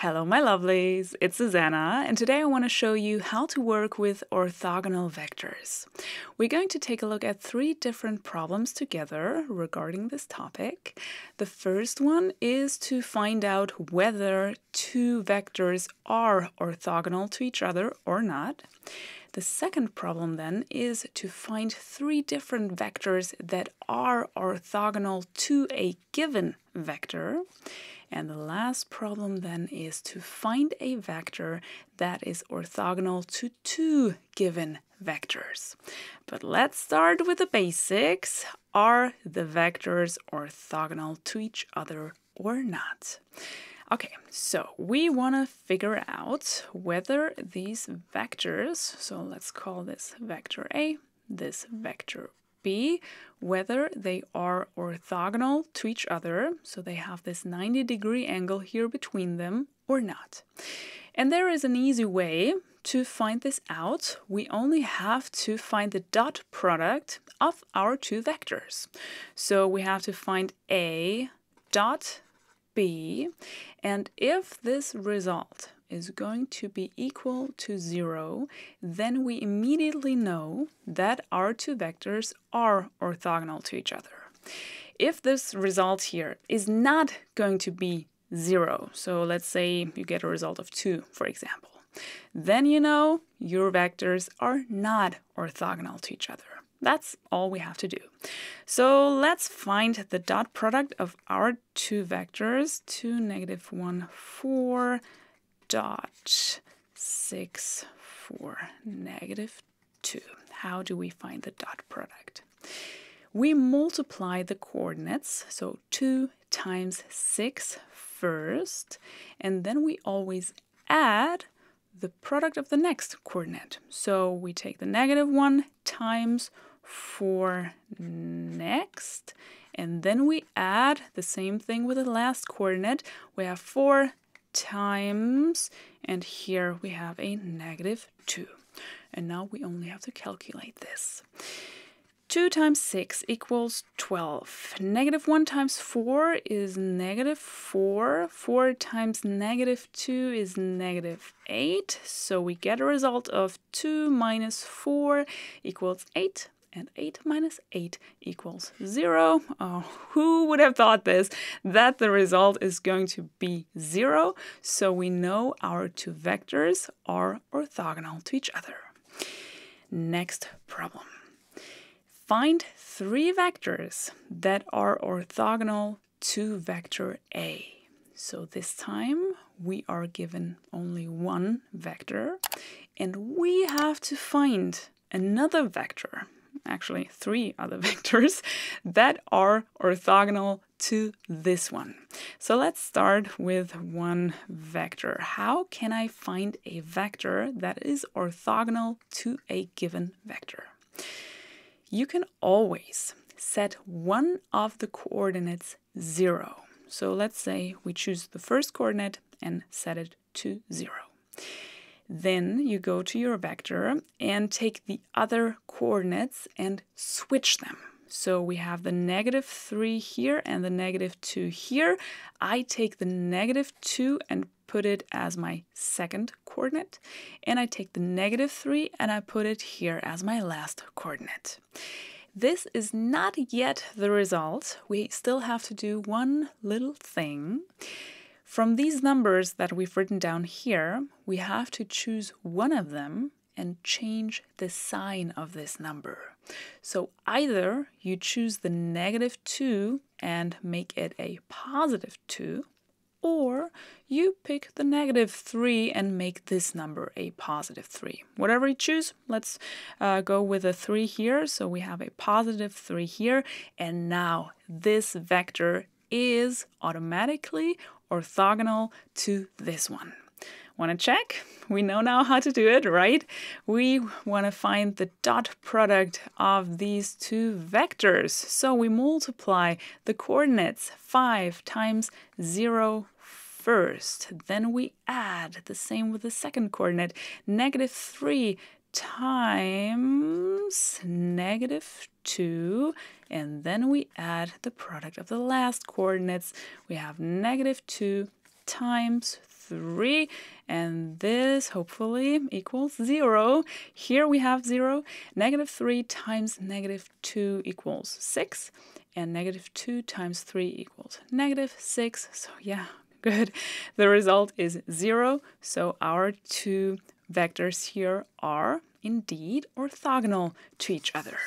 Hello, my lovelies. It's Susanne, and today I want to show you how to work with orthogonal vectors. We're going to take a look at three different problems together regarding this topic. The first one is to find out whether two vectors are orthogonal to each other or not. The second problem then is to find three different vectors that are orthogonal to a given vector. And the last problem then is to find a vector that is orthogonal to two given vectors. But let's start with the basics. Are the vectors orthogonal to each other or not? Okay, so we want to figure out whether these vectors, so let's call this vector A, this vector B, whether they are orthogonal to each other, so they have this 90 degree angle here between them, or not. And there is an easy way to find this out. We only have to find the dot product of our two vectors. So we have to find A dot B, and if this result is going to be equal to 0, then we immediately know that our two vectors are orthogonal to each other. If this result here is not going to be 0, so let's say you get a result of 2, for example, then you know your vectors are not orthogonal to each other. That's all we have to do. So let's find the dot product of our two vectors, 2, negative 1, 4, dot 6, 4, negative 2. How do we find the dot product? We multiply the coordinates, so 2 times 6 first, and then we always add the product of the next coordinate. So we take the negative 1 times 4 next, and then we add the same thing with the last coordinate. We have 4 times, and here we have a negative 2. And now we only have to calculate this. 2 times 6 equals 12. Negative 1 times 4 is negative 4. 4 times negative 2 is negative 8. So we get a result of 2 minus 4 equals 8 and 8 minus 8 equals 0. Oh, who would have thought this? That the result is going to be 0. So we know our two vectors are orthogonal to each other. Next problem. Find three vectors that are orthogonal to vector A. So this time we are given only one vector and we have to find another vector actually three other vectors that are orthogonal to this one. So let's start with one vector. How can I find a vector that is orthogonal to a given vector? You can always set one of the coordinates 0. So let's say we choose the first coordinate and set it to 0. Then you go to your vector and take the other coordinates and switch them. So we have the negative 3 here and the negative 2 here. I take the negative 2 and put it as my second coordinate. And I take the negative 3 and I put it here as my last coordinate. This is not yet the result. We still have to do one little thing. From these numbers that we've written down here, we have to choose one of them and change the sign of this number. So either you choose the negative 2 and make it a positive 2, or you pick the negative 3 and make this number a positive 3. Whatever you choose, let's uh, go with a 3 here. So we have a positive 3 here, and now this vector is automatically orthogonal to this one. Want to check? We know now how to do it, right? We want to find the dot product of these two vectors. So we multiply the coordinates 5 times 0 first. Then we add the same with the second coordinate, negative 3 times negative 2 and then we add the product of the last coordinates. We have negative 2 times 3, and this hopefully equals 0. Here we have 0. Negative 3 times negative 2 equals 6, and negative 2 times 3 equals negative 6. So yeah, good. The result is 0, so our two vectors here are indeed orthogonal to each other.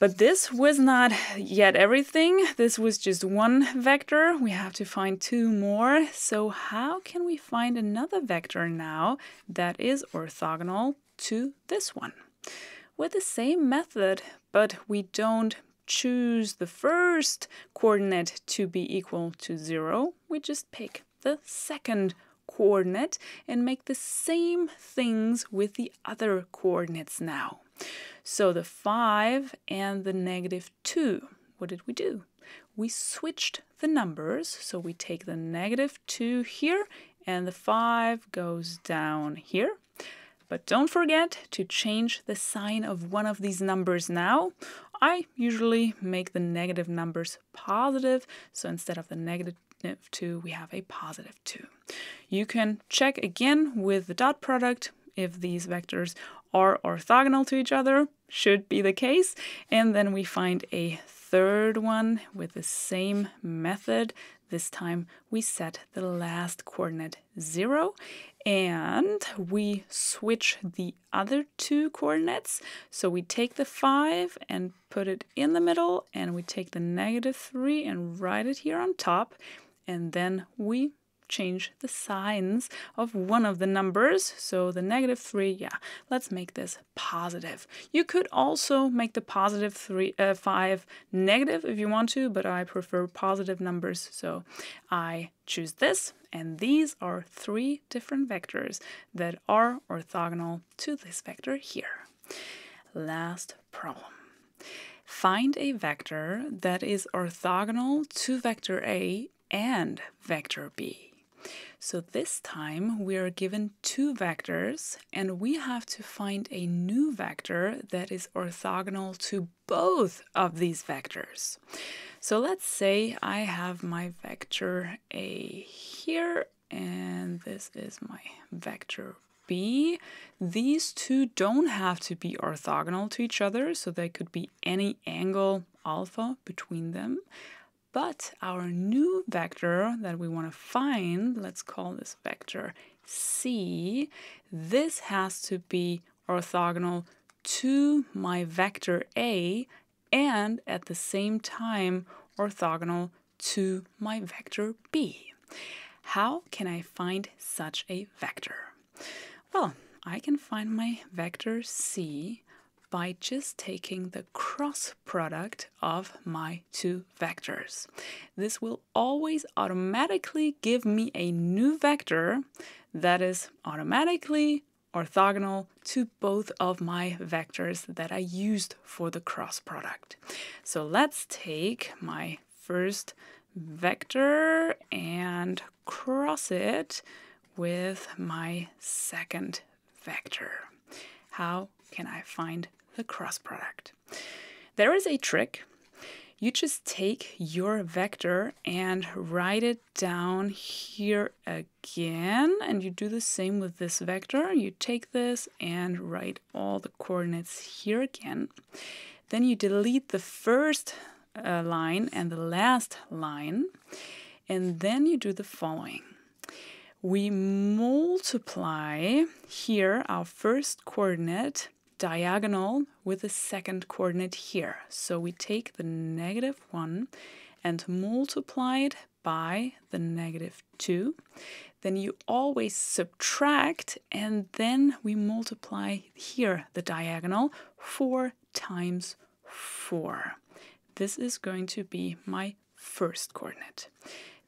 But this was not yet everything. This was just one vector. We have to find two more. So how can we find another vector now that is orthogonal to this one? With the same method, but we don't choose the first coordinate to be equal to 0. We just pick the second coordinate and make the same things with the other coordinates now. So the 5 and the negative 2, what did we do? We switched the numbers, so we take the negative 2 here and the 5 goes down here. But don't forget to change the sign of one of these numbers now. I usually make the negative numbers positive, so instead of the negative 2, we have a positive 2. You can check again with the dot product if these vectors are orthogonal to each other, should be the case, and then we find a third one with the same method. This time we set the last coordinate 0 and we switch the other two coordinates. So we take the 5 and put it in the middle and we take the negative 3 and write it here on top and then we change the signs of one of the numbers. So the negative 3, yeah, let's make this positive. You could also make the positive three, uh, 5 negative if you want to, but I prefer positive numbers, so I choose this. And these are three different vectors that are orthogonal to this vector here. Last problem. Find a vector that is orthogonal to vector A and vector B. So this time we are given two vectors and we have to find a new vector that is orthogonal to both of these vectors. So let's say I have my vector A here and this is my vector B. These two don't have to be orthogonal to each other, so they could be any angle alpha between them. But our new vector that we want to find, let's call this vector c, this has to be orthogonal to my vector a and at the same time orthogonal to my vector b. How can I find such a vector? Well, I can find my vector c by just taking the cross product of my two vectors. This will always automatically give me a new vector that is automatically orthogonal to both of my vectors that I used for the cross product. So let's take my first vector and cross it with my second vector. How can I find the cross product. There is a trick. You just take your vector and write it down here again. And you do the same with this vector. You take this and write all the coordinates here again. Then you delete the first uh, line and the last line. And then you do the following. We multiply here our first coordinate diagonal with the second coordinate here. So we take the negative 1 and multiply it by the negative 2. Then you always subtract and then we multiply here the diagonal 4 times 4. This is going to be my first coordinate.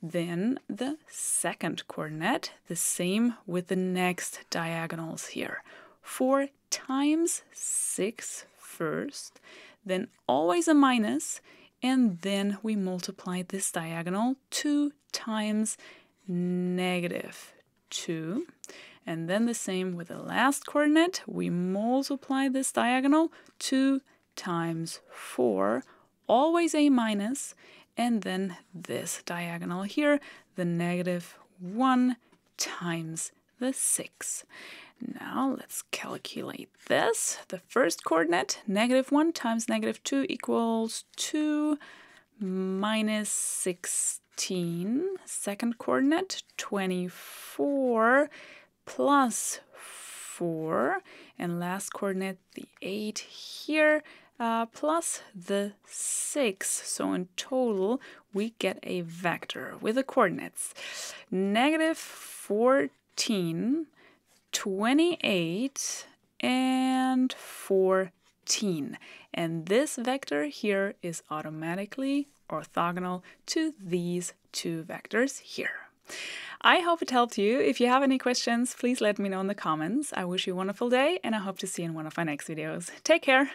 Then the second coordinate, the same with the next diagonals here. 4 times 6 first, then always a minus, and then we multiply this diagonal 2 times negative 2. And then the same with the last coordinate, we multiply this diagonal 2 times 4, always a minus, and then this diagonal here, the negative 1 times the 6. Now let's calculate this. The first coordinate, negative 1 times negative 2 equals 2 minus 16. Second coordinate, 24 plus 4. And last coordinate, the 8 here, uh, plus the 6. So in total, we get a vector with the coordinates negative 14 28 and 14. And this vector here is automatically orthogonal to these two vectors here. I hope it helped you. If you have any questions, please let me know in the comments. I wish you a wonderful day and I hope to see you in one of my next videos. Take care!